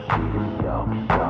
She is shock, shock.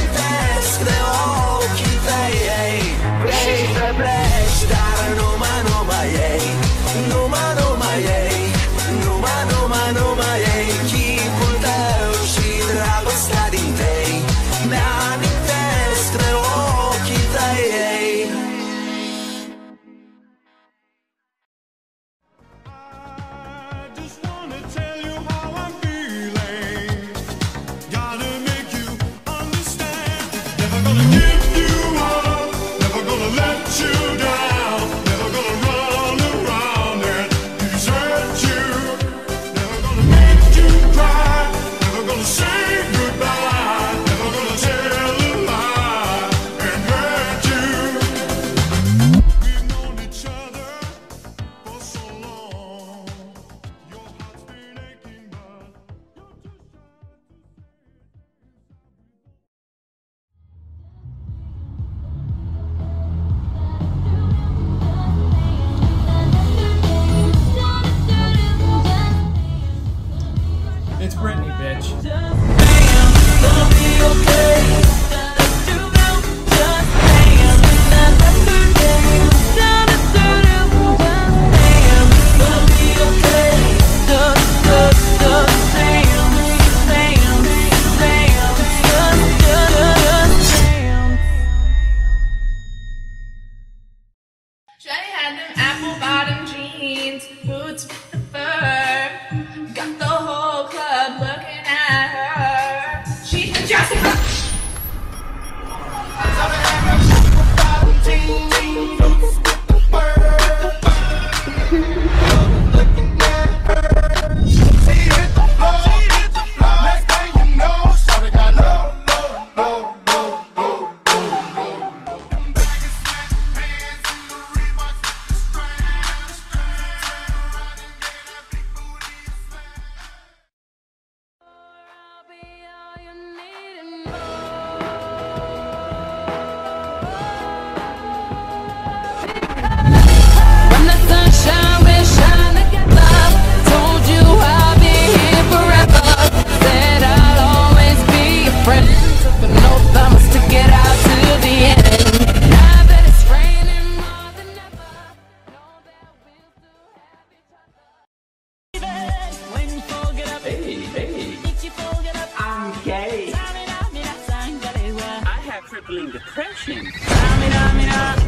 no on crippling depression.